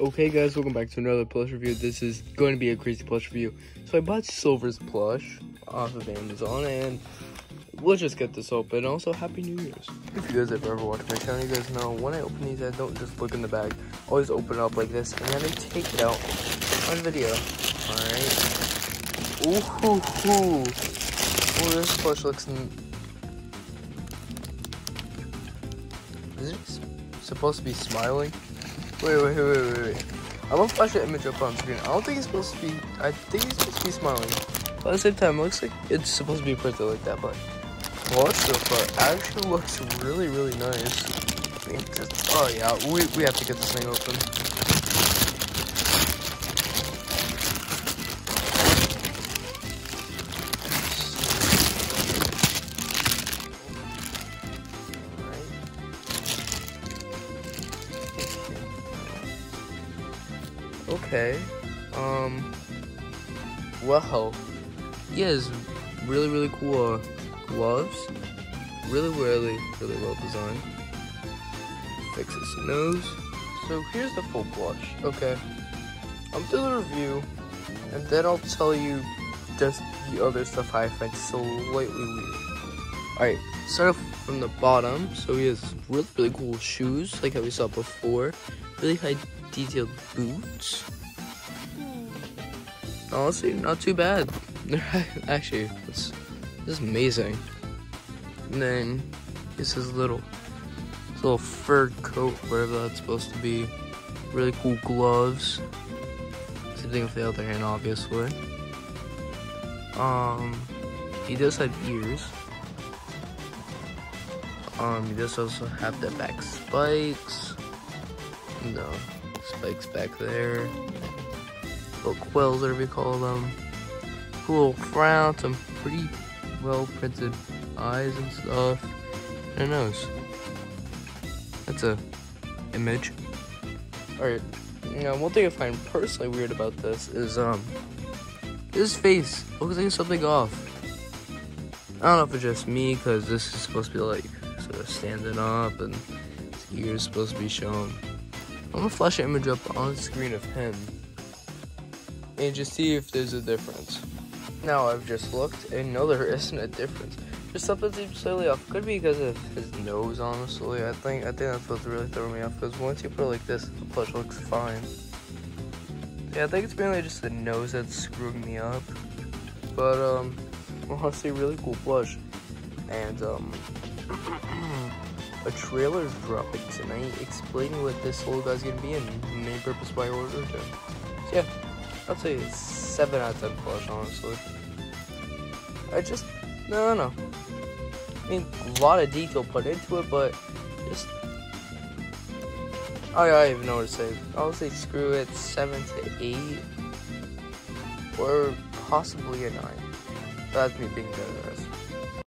Okay guys, welcome back to another plush review. This is going to be a crazy plush review. So I bought Silver's plush off of Amazon and we'll just get this open. Also, Happy New Year's. If you guys have ever watched my channel, you guys know when I open these, I don't just look in the bag. I always open it up like this and then I take it out on video. Alright. Ooh, hoo, hoo. Oh, this plush looks... Is it supposed to be smiling? Wait, wait, wait, wait, wait. I'm gonna flash the image up on screen. I don't think it's supposed to be. I think it's supposed to be smiling. But at the same time, it looks like it's supposed to be printed like that. But watch far actually looks really, really nice. Just oh yeah, we we have to get this thing open. Okay. Um. Well, he has really, really cool uh, gloves. Really, really, really well designed. Fix his nose. So here's the full blush. Okay. I'm doing the review, and then I'll tell you just the other stuff I find slightly weird. Alright, start off from the bottom. So he has really, really cool shoes, like how we saw before. Really high detailed boots. Honestly, not too bad. Actually, this, is amazing. And then this is little, this little fur coat, whatever that's supposed to be. Really cool gloves. Same thing with the other hand, obviously. Um, he does have ears. Um, does also have the back spikes. No, spikes back there. Little quills, whatever you call them. Cool frown, some pretty well printed eyes and stuff. And a nose. That's a image. Alright. Now, one thing I find personally weird about this is, um, his face looks like something off. I don't know if it's just me, because this is supposed to be like, of standing up, and his supposed to be shown. I'm gonna flash an image up on screen of him and just see if there's a difference. Now I've just looked and no there isn't a difference. Just something seems slightly off. Could be because of his nose, honestly. I think I think that's what's really throwing me off. Because once you put it like this, the plush looks fine. Yeah, I think it's mainly just the nose that's screwing me up. But um, honestly, really cool plush. And um, a trailer's dropping tonight explaining what this whole guy's gonna be and main purpose why I ordered it. So yeah. I'd say 7 out of 10 plush, honestly. I just, no, no. I mean, a lot of detail put into it, but just, I don't even know what to say. I'll say screw it, 7 to 8, or possibly a 9. That's me being generous.